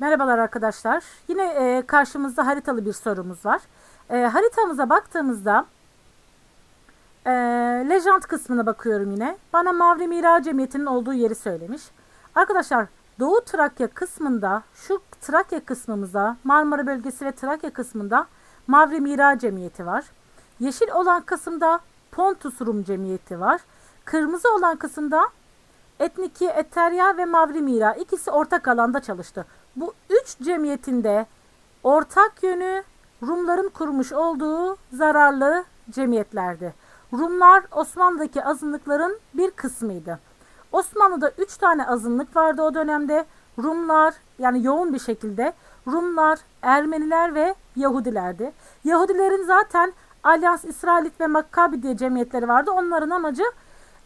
Merhabalar arkadaşlar. Yine e, karşımızda haritalı bir sorumuz var. E, haritamıza baktığımızda e, Legend kısmına bakıyorum yine. Bana Mavri Mira Cemiyeti'nin olduğu yeri söylemiş. Arkadaşlar Doğu Trakya kısmında şu Trakya kısmımızda Marmara bölgesi ve Trakya kısmında Mavri Mira Cemiyeti var. Yeşil olan kısımda Pontus Rum Cemiyeti var. Kırmızı olan kısımda Etniki, Eterya ve Mavri Mira ikisi ortak alanda çalıştı. Üç cemiyetinde ortak yönü Rumların kurmuş olduğu zararlı cemiyetlerdi. Rumlar Osmanlı'daki azınlıkların bir kısmıydı. Osmanlı'da üç tane azınlık vardı o dönemde. Rumlar yani yoğun bir şekilde Rumlar, Ermeniler ve Yahudilerdi. Yahudilerin zaten Alyans, İsrailit ve Makkabi diye cemiyetleri vardı. Onların amacı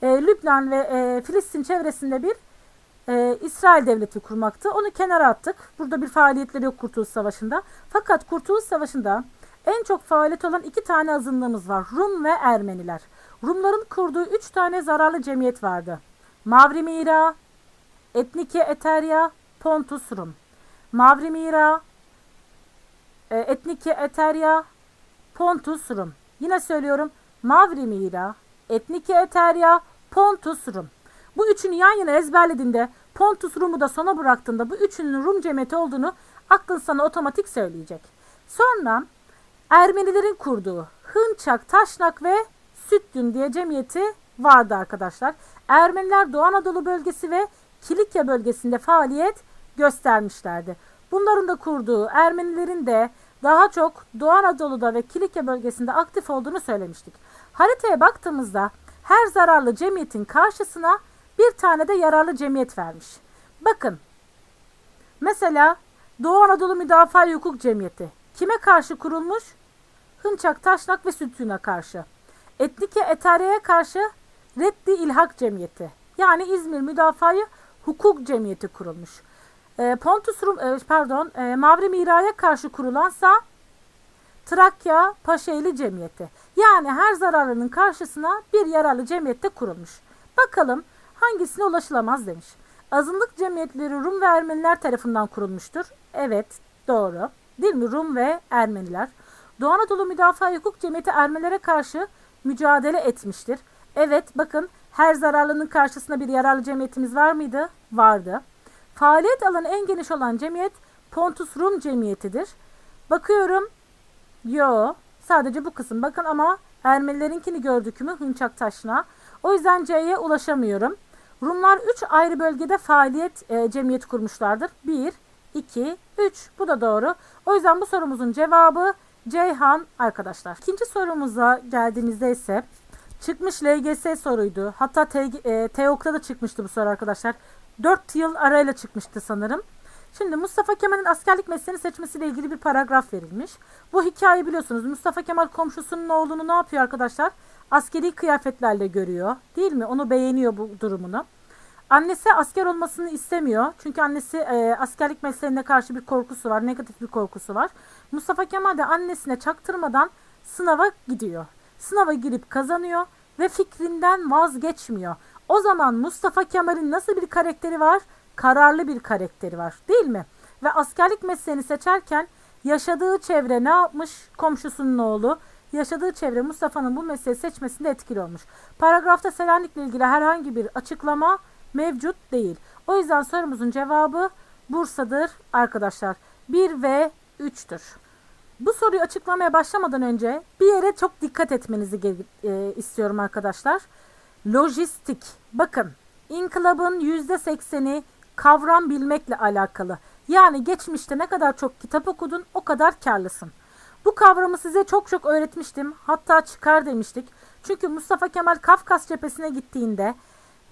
e, Lübnan ve e, Filistin çevresinde bir e, İsrail devleti kurmaktı. Onu kenara attık. Burada bir faaliyetleri yok Kurtuluş Savaşı'nda. Fakat Kurtuluş Savaşı'nda en çok faaliyet olan iki tane azınlığımız var. Rum ve Ermeniler. Rumların kurduğu üç tane zararlı cemiyet vardı. Mavri Mira, Etnike Eterya, Pontus Rum. Mavri Mira, e, Etnike Eterya, Pontus Rum. Yine söylüyorum. Mavri Mira, Etnike Eterya, Pontus Rum. Bu üçünü yan yana ezberlediğinde Pontus Rum'u da sona bıraktığında bu üçünün Rum cemiyeti olduğunu aklın sana otomatik söyleyecek. Sonra Ermenilerin kurduğu Hınçak, Taşnak ve Sütyün diye cemiyeti vardı arkadaşlar. Ermeniler Doğu Anadolu bölgesi ve Kilikya bölgesinde faaliyet göstermişlerdi. Bunların da kurduğu Ermenilerin de daha çok Doğu Anadolu'da ve Kilikya bölgesinde aktif olduğunu söylemiştik. Haritaya baktığımızda her zararlı cemiyetin karşısına bir tane de yararlı cemiyet vermiş. Bakın. Mesela Doğu Anadolu Müdafaa Hukuk Cemiyeti kime karşı kurulmuş? Hınçak, Taşnak ve Sütün'e karşı. Etnike Etarya'ya karşı Reddi İlhak Cemiyeti. Yani İzmir Müdafaa Hukuk Cemiyeti kurulmuş. E, Pontus Rum, e, pardon, e, Mavri Mira'ya karşı kurulansa Trakya Paşaeli Cemiyeti. Yani her zararlının karşısına bir yararlı cemiyette kurulmuş. Bakalım hangisine ulaşılamaz demiş. Azınlık cemiyetleri Rum ve Ermeniler tarafından kurulmuştur. Evet doğru. Değil mi? Rum ve Ermeniler. Doğu Anadolu Müdafaa Hukuk Cemiyeti Ermenilere karşı mücadele etmiştir. Evet bakın her zararlının karşısında bir yararlı cemiyetimiz var mıydı? Vardı. Faaliyet alanı en geniş olan cemiyet Pontus Rum Cemiyeti'dir. Bakıyorum. Yo. Sadece bu kısım. Bakın ama Ermenilerinkini gördük mü? Hınçak taşına. O yüzden C'ye ulaşamıyorum. Rumlar 3 ayrı bölgede faaliyet e, cemiyeti kurmuşlardır. 1, 2, 3. Bu da doğru. O yüzden bu sorumuzun cevabı Ceyhan arkadaşlar. İkinci sorumuza geldiğimizde ise çıkmış LGS soruydu. Hatta TEOK'ta da çıkmıştı bu soru arkadaşlar. 4 yıl arayla çıkmıştı sanırım. Şimdi Mustafa Kemal'in askerlik mesleğini seçmesiyle ilgili bir paragraf verilmiş. Bu hikayeyi biliyorsunuz. Mustafa Kemal komşusunun oğlunu ne yapıyor arkadaşlar? Askeri kıyafetlerle görüyor. Değil mi? Onu beğeniyor bu durumunu. Annesi asker olmasını istemiyor. Çünkü annesi e, askerlik mesleğine karşı bir korkusu var. Negatif bir korkusu var. Mustafa Kemal de annesine çaktırmadan sınava gidiyor. Sınava girip kazanıyor ve fikrinden vazgeçmiyor. O zaman Mustafa Kemal'in nasıl bir karakteri var? Kararlı bir karakteri var değil mi? Ve askerlik mesleğini seçerken yaşadığı çevre ne yapmış? Komşusunun oğlu. Yaşadığı çevre Mustafa'nın bu mesleği seçmesinde etkili olmuş. Paragrafta Selanik'le ilgili herhangi bir açıklama mevcut değil. O yüzden sorumuzun cevabı Bursa'dır arkadaşlar. 1 ve 3'tür. Bu soruyu açıklamaya başlamadan önce bir yere çok dikkat etmenizi e, istiyorum arkadaşlar. Lojistik. Bakın inkılabın %80'i kavram bilmekle alakalı. Yani geçmişte ne kadar çok kitap okudun o kadar karlısın. Bu kavramı size çok çok öğretmiştim. Hatta çıkar demiştik. Çünkü Mustafa Kemal Kafkas cephesine gittiğinde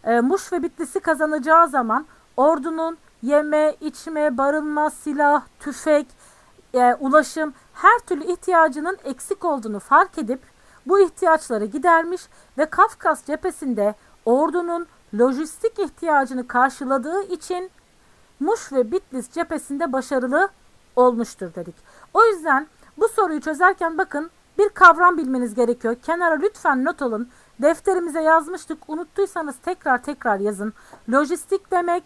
e, Muş ve Bitlis'i kazanacağı zaman ordunun yeme, içme, barınma, silah, tüfek, e, ulaşım her türlü ihtiyacının eksik olduğunu fark edip bu ihtiyaçları gidermiş ve Kafkas cephesinde ordunun lojistik ihtiyacını karşıladığı için Muş ve Bitlis cephesinde başarılı olmuştur dedik. O yüzden bu soruyu çözerken bakın bir kavram bilmeniz gerekiyor. Kenara lütfen not alın. Defterimize yazmıştık. Unuttuysanız tekrar tekrar yazın. Lojistik demek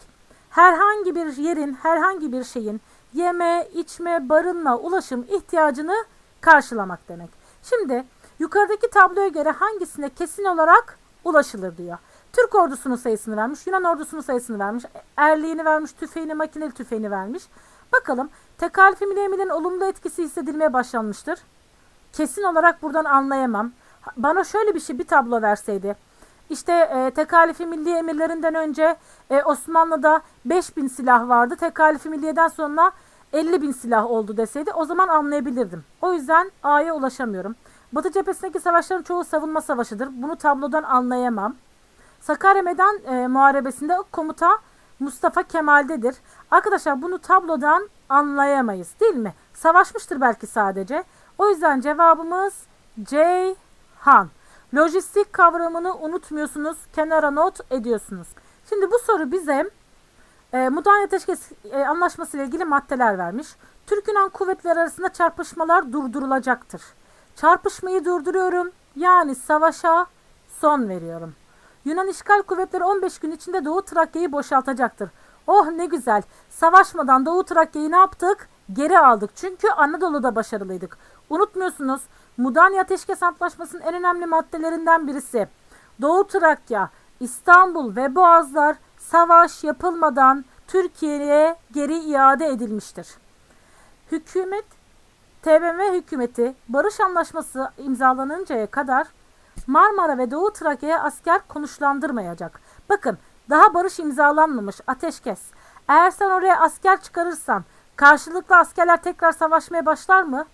herhangi bir yerin, herhangi bir şeyin yeme, içme, barınma, ulaşım ihtiyacını karşılamak demek. Şimdi yukarıdaki tabloya göre hangisine kesin olarak ulaşılır diyor. Türk ordusunun sayısını vermiş, Yunan ordusunun sayısını vermiş, erliğini vermiş, tüfeğini, makineli tüfeğini vermiş. Bakalım tekalifi milli olumlu etkisi hissedilmeye başlanmıştır. Kesin olarak buradan anlayamam. Bana şöyle bir şey bir tablo verseydi. İşte e, tekalifi milli emirlerinden önce e, Osmanlı'da 5000 silah vardı. Tekalifi milliyeden sonra 50 bin silah oldu deseydi o zaman anlayabilirdim. O yüzden A'ya ulaşamıyorum. Batı cephesindeki savaşların çoğu savunma savaşıdır. Bunu tablodan anlayamam. Sakarya Meydan e, Muharebesi'nde komuta Mustafa Kemal'dedir. Arkadaşlar bunu tablodan anlayamayız değil mi? Savaşmıştır belki sadece. O yüzden cevabımız Ceyhan. Lojistik kavramını unutmuyorsunuz. Kenara not ediyorsunuz. Şimdi bu soru bize e, Mudanya Ateşkes e, Anlaşması ile ilgili maddeler vermiş. Türk-Yunan kuvvetleri arasında çarpışmalar durdurulacaktır. Çarpışmayı durduruyorum. Yani savaşa son veriyorum. Yunan işgal kuvvetleri 15 gün içinde Doğu Trakya'yı boşaltacaktır. Oh ne güzel. Savaşmadan Doğu Trakya'yı ne yaptık? Geri aldık. Çünkü Anadolu'da başarılıydık. Unutmuyorsunuz Mudanya Ateşkes Antlaşması'nın en önemli maddelerinden birisi. Doğu Trakya, İstanbul ve Boğazlar savaş yapılmadan Türkiye'ye geri iade edilmiştir. Hükümet, TBMM hükümeti barış anlaşması imzalanıncaya kadar Marmara ve Doğu Trakya'ya asker konuşlandırmayacak. Bakın daha barış imzalanmamış ateşkes. Eğer sen oraya asker çıkarırsan karşılıklı askerler tekrar savaşmaya başlar mı?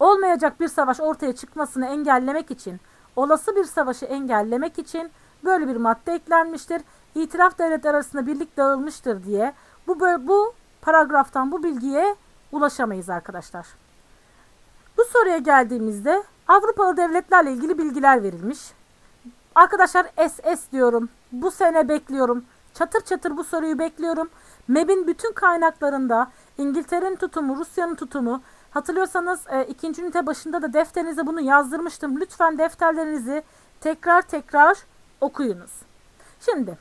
Olmayacak bir savaş ortaya çıkmasını engellemek için, olası bir savaşı engellemek için böyle bir madde eklenmiştir. İtiraf devletler arasında birlik dağılmıştır diye bu bu paragraftan bu bilgiye ulaşamayız arkadaşlar. Bu soruya geldiğimizde Avrupalı devletlerle ilgili bilgiler verilmiş. Arkadaşlar SS diyorum. Bu sene bekliyorum. Çatır çatır bu soruyu bekliyorum. MEB'in bütün kaynaklarında İngiltere'nin tutumu, Rusya'nın tutumu, hatırlıyorsanız e, ikinci ünite başında da defterinize bunu yazdırmıştım. Lütfen defterlerinizi tekrar tekrar okuyunuz. Şimdi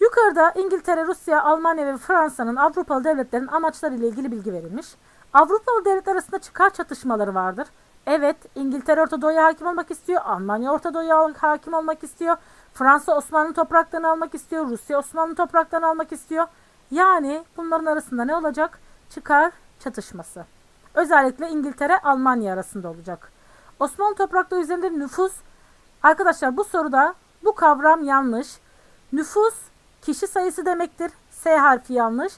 yukarıda İngiltere, Rusya, Almanya ve Fransa'nın Avrupalı devletlerin amaçları ile ilgili bilgi verilmiş. Avrupalı devletler arasında çıkar çatışmaları vardır. Evet İngiltere Orta Doğu'ya hakim olmak istiyor. Almanya Orta Doğu'ya hakim olmak istiyor. Fransa Osmanlı topraklarını almak istiyor. Rusya Osmanlı topraklarını almak istiyor. Yani bunların arasında ne olacak? Çıkar çatışması. Özellikle İngiltere Almanya arasında olacak. Osmanlı toprakları üzerinde nüfus Arkadaşlar bu soruda bu kavram yanlış. Nüfus kişi sayısı demektir. S harfi yanlış.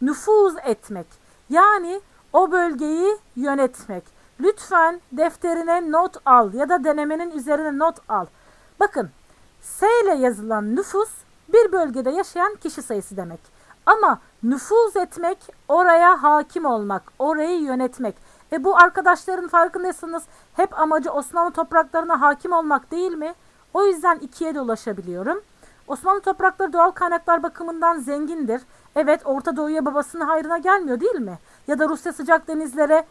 Nüfuz etmek. Yani o bölgeyi yönetmek. Lütfen defterine not al ya da denemenin üzerine not al. Bakın S ile yazılan nüfus bir bölgede yaşayan kişi sayısı demek. Ama nüfuz etmek oraya hakim olmak, orayı yönetmek. E bu arkadaşların farkındaysanız hep amacı Osmanlı topraklarına hakim olmak değil mi? O yüzden ikiye de ulaşabiliyorum. Osmanlı toprakları doğal kaynaklar bakımından zengindir. Evet Orta Doğu'ya babasının hayrına gelmiyor değil mi? Ya da Rusya sıcak denizlere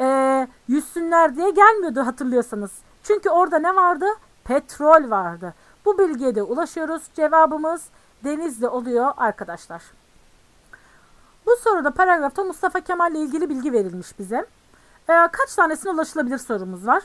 e, yüzsünler diye gelmiyordu hatırlıyorsanız. Çünkü orada ne vardı? Petrol vardı. Bu bilgiye de ulaşıyoruz. Cevabımız Denizli oluyor arkadaşlar. Bu soruda paragrafta Mustafa Kemal ile ilgili bilgi verilmiş bize. E, kaç tanesine ulaşılabilir sorumuz var.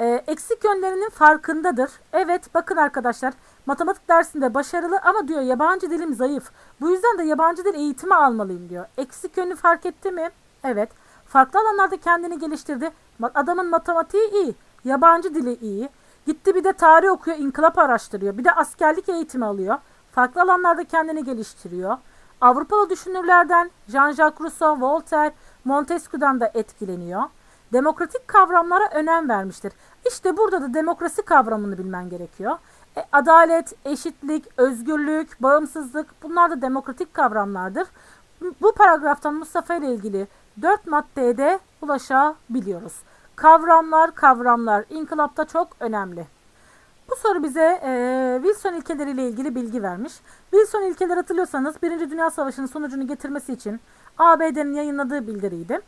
E, eksik yönlerinin farkındadır. Evet bakın arkadaşlar matematik dersinde başarılı ama diyor yabancı dilim zayıf. Bu yüzden de yabancı dil eğitimi almalıyım diyor. Eksik yönü fark etti mi? Evet. Farklı alanlarda kendini geliştirdi. Adamın matematiği iyi. Yabancı dili iyi. Gitti bir de tarih okuyor, inkılap araştırıyor. Bir de askerlik eğitimi alıyor. Farklı alanlarda kendini geliştiriyor. Avrupalı düşünürlerden Jean-Jacques Rousseau, Voltaire, Montesquieu'dan da etkileniyor. Demokratik kavramlara önem vermiştir. İşte burada da demokrasi kavramını bilmen gerekiyor. E, adalet, eşitlik, özgürlük, bağımsızlık bunlar da demokratik kavramlardır. Bu paragraftan Mustafa ile ilgili dört maddeye de ulaşabiliyoruz. Kavramlar, kavramlar inkılapta çok önemli. Bu soru bize e, Wilson ilkeleri ile ilgili bilgi vermiş. Wilson ilkeleri hatırlıyorsanız Birinci Dünya Savaşı'nın sonucunu getirmesi için ABD'nin yayınladığı bildiriydi.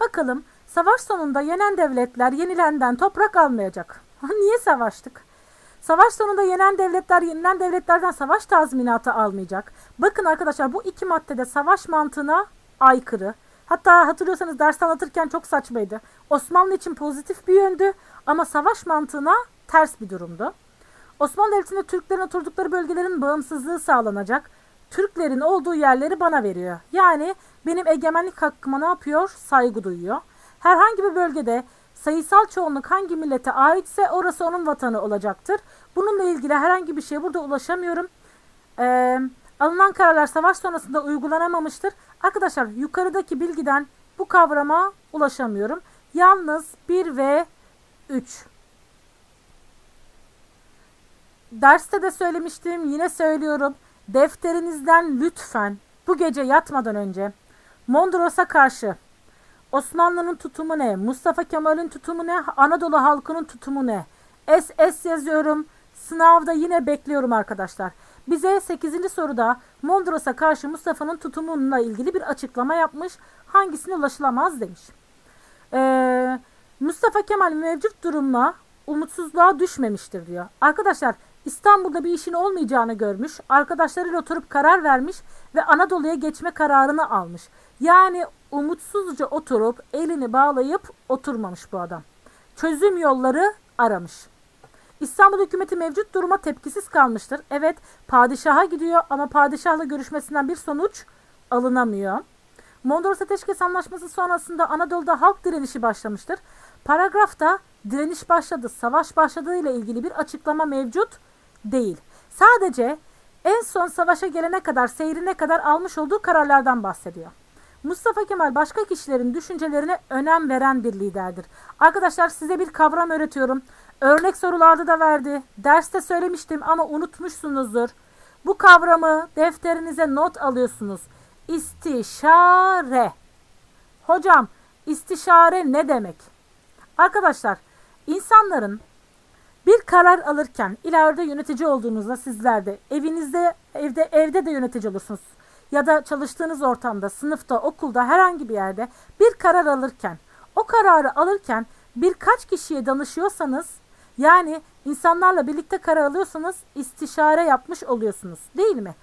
Bakalım savaş sonunda yenen devletler yenilenden toprak almayacak. Niye savaştık? Savaş sonunda yenen devletler yenilen devletlerden savaş tazminatı almayacak. Bakın arkadaşlar bu iki maddede savaş mantığına aykırı. Hatta hatırlıyorsanız ders anlatırken çok saçmaydı. Osmanlı için pozitif bir yöndü ama savaş mantığına ters bir durumdu. Osmanlı Devleti'nde Türklerin oturdukları bölgelerin bağımsızlığı sağlanacak. Türklerin olduğu yerleri bana veriyor. Yani benim egemenlik hakkıma ne yapıyor? Saygı duyuyor. Herhangi bir bölgede sayısal çoğunluk hangi millete aitse orası onun vatanı olacaktır. Bununla ilgili herhangi bir şeye burada ulaşamıyorum. Ee, alınan kararlar savaş sonrasında uygulanamamıştır. Arkadaşlar yukarıdaki bilgiden bu kavrama ulaşamıyorum. Yalnız 1 ve 3. Derste de söylemiştim yine söylüyorum. Defterinizden lütfen bu gece yatmadan önce Mondros'a karşı Osmanlı'nın tutumu ne? Mustafa Kemal'in tutumu ne? Anadolu halkının tutumu ne? SS yazıyorum. Sınavda yine bekliyorum arkadaşlar. Bize 8. soruda Mondros'a karşı Mustafa'nın tutumunla ilgili bir açıklama yapmış. Hangisine ulaşılamaz demiş. Ee, Mustafa Kemal mevcut durumla umutsuzluğa düşmemiştir diyor. Arkadaşlar İstanbul'da bir işin olmayacağını görmüş, arkadaşlarıyla oturup karar vermiş ve Anadolu'ya geçme kararını almış. Yani umutsuzca oturup elini bağlayıp oturmamış bu adam. Çözüm yolları aramış. İstanbul hükümeti mevcut duruma tepkisiz kalmıştır. Evet padişaha gidiyor ama padişahla görüşmesinden bir sonuç alınamıyor. Mondros Ateşkes Anlaşması sonrasında Anadolu'da halk direnişi başlamıştır. Paragrafta direniş başladı, savaş başladığı ile ilgili bir açıklama mevcut değil. Sadece en son savaşa gelene kadar, seyrine kadar almış olduğu kararlardan bahsediyor. Mustafa Kemal başka kişilerin düşüncelerine önem veren bir liderdir. Arkadaşlar size bir kavram öğretiyorum. Örnek sorularda da verdi. Derste söylemiştim ama unutmuşsunuzdur. Bu kavramı defterinize not alıyorsunuz. İstişare. Hocam istişare ne demek? Arkadaşlar insanların bir karar alırken ileride yönetici olduğunuzda sizler de evinizde evde evde de yönetici olursunuz ya da çalıştığınız ortamda, sınıfta, okulda herhangi bir yerde bir karar alırken o kararı alırken birkaç kişiye danışıyorsanız yani insanlarla birlikte karar alıyorsanız istişare yapmış oluyorsunuz değil mi?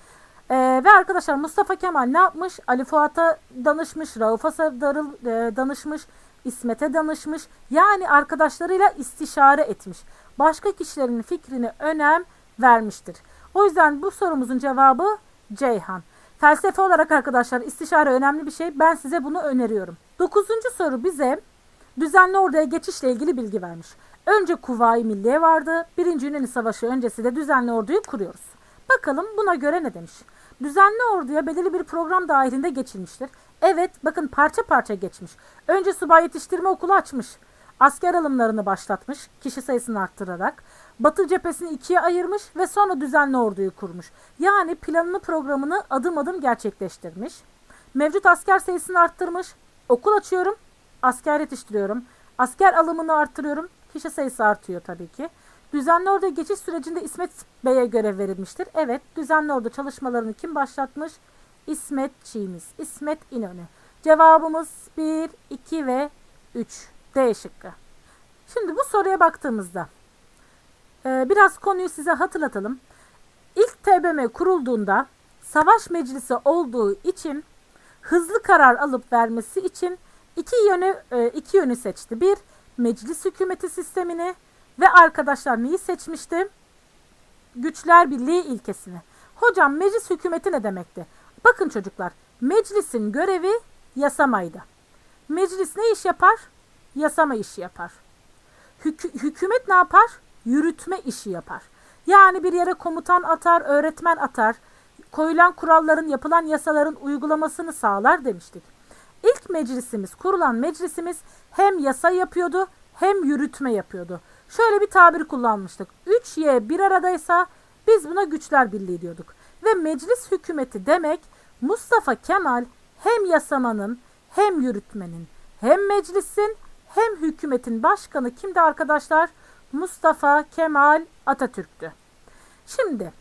Ee, ve arkadaşlar Mustafa Kemal ne yapmış? Ali Fuat'a danışmış, Rauf'a Darıl e, danışmış, İsmet'e danışmış. Yani arkadaşlarıyla istişare etmiş. Başka kişilerin fikrine önem vermiştir. O yüzden bu sorumuzun cevabı Ceyhan. Felsefe olarak arkadaşlar istişare önemli bir şey. Ben size bunu öneriyorum. Dokuzuncu soru bize düzenli orduya geçişle ilgili bilgi vermiş. Önce Kuvayi Milliye vardı. Birinci Yunan Savaşı öncesi de düzenli orduyu kuruyoruz. Bakalım buna göre ne demiş? Düzenli orduya belirli bir program dahilinde geçilmiştir. Evet bakın parça parça geçmiş. Önce subay yetiştirme okulu açmış. Asker alımlarını başlatmış kişi sayısını arttırarak. Batı cephesini ikiye ayırmış ve sonra düzenli orduyu kurmuş. Yani planını programını adım adım gerçekleştirmiş. Mevcut asker sayısını arttırmış. Okul açıyorum, asker yetiştiriyorum. Asker alımını arttırıyorum. Kişi sayısı artıyor tabii ki. Düzenli ordu geçiş sürecinde İsmet Bey'e görev verilmiştir. Evet, düzenli ordu çalışmalarını kim başlatmış? İsmetçiğimiz, İsmet İnönü. Cevabımız 1, 2 ve 3. D şıkkı. Şimdi bu soruya baktığımızda e, biraz konuyu size hatırlatalım. İlk TBMM kurulduğunda savaş meclisi olduğu için hızlı karar alıp vermesi için iki yönü e, iki yönü seçti. Bir, meclis hükümeti sistemini ve arkadaşlar neyi seçmişti? Güçler Birliği ilkesini. Hocam meclis hükümeti ne demekti? Bakın çocuklar, meclisin görevi yasamaydı. Meclis ne iş yapar? Yasama işi yapar. Hük hükümet ne yapar? Yürütme işi yapar. Yani bir yere komutan atar, öğretmen atar, koyulan kuralların, yapılan yasaların uygulamasını sağlar demiştik. İlk meclisimiz, kurulan meclisimiz hem yasa yapıyordu hem yürütme yapıyordu. Şöyle bir tabir kullanmıştık. 3Y bir aradaysa biz buna güçler birliği diyorduk. Ve meclis hükümeti demek Mustafa Kemal hem yasamanın hem yürütmenin hem meclisin hem hükümetin başkanı kimdi arkadaşlar? Mustafa Kemal Atatürk'tü. Şimdi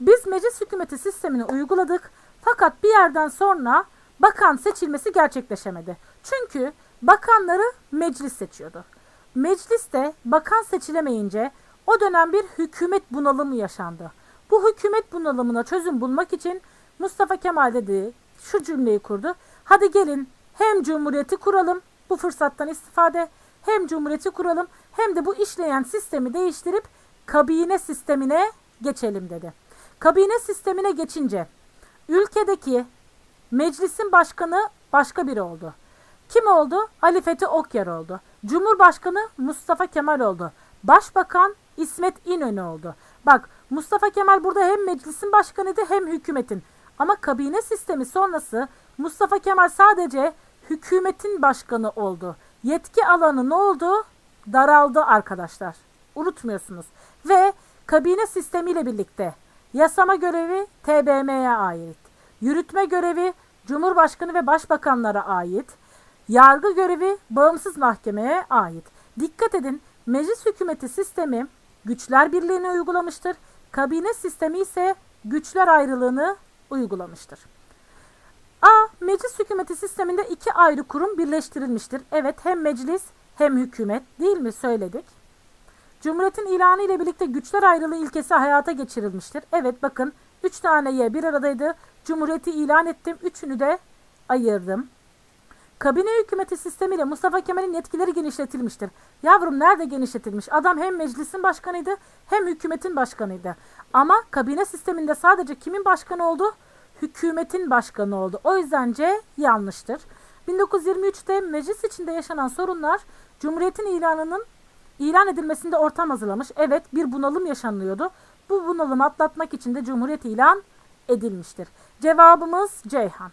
biz meclis hükümeti sistemini uyguladık fakat bir yerden sonra bakan seçilmesi gerçekleşemedi. Çünkü bakanları meclis seçiyordu. Mecliste bakan seçilemeyince o dönem bir hükümet bunalımı yaşandı. Bu hükümet bunalımına çözüm bulmak için Mustafa Kemal dedi şu cümleyi kurdu. Hadi gelin hem cumhuriyeti kuralım, bu fırsattan istifade, hem cumhuriyeti kuralım hem de bu işleyen sistemi değiştirip kabine sistemine geçelim dedi. Kabine sistemine geçince ülkedeki meclisin başkanı başka biri oldu. Kim oldu? Ali Fethi Okyar oldu. Cumhurbaşkanı Mustafa Kemal oldu. Başbakan İsmet İnönü oldu. Bak Mustafa Kemal burada hem meclisin başkanıydı hem hükümetin. Ama kabine sistemi sonrası Mustafa Kemal sadece hükümetin başkanı oldu. Yetki alanı ne oldu? Daraldı arkadaşlar. Unutmuyorsunuz. Ve kabine sistemiyle birlikte yasama görevi TBMM'ye ait. Yürütme görevi Cumhurbaşkanı ve Başbakanlara ait. Yargı görevi bağımsız mahkemeye ait. Dikkat edin meclis hükümeti sistemi güçler birliğini uygulamıştır. Kabine sistemi ise güçler ayrılığını uygulamıştır. A. Meclis hükümeti sisteminde iki ayrı kurum birleştirilmiştir. Evet hem meclis hem hükümet değil mi söyledik. Cumhuriyetin ilanı ile birlikte güçler ayrılığı ilkesi hayata geçirilmiştir. Evet bakın 3 tane Y bir aradaydı. Cumhuriyeti ilan ettim. Üçünü de ayırdım. Kabine hükümeti sistemiyle Mustafa Kemal'in yetkileri genişletilmiştir. Yavrum nerede genişletilmiş? Adam hem meclisin başkanıydı hem hükümetin başkanıydı. Ama kabine sisteminde sadece kimin başkanı oldu? Hükümetin başkanı oldu. O yüzden C yanlıştır. 1923'te meclis içinde yaşanan sorunlar Cumhuriyetin ilanının ilan edilmesinde ortam hazırlamış. Evet bir bunalım yaşanıyordu. Bu bunalımı atlatmak için de Cumhuriyet ilan edilmiştir. Cevabımız Ceyhan.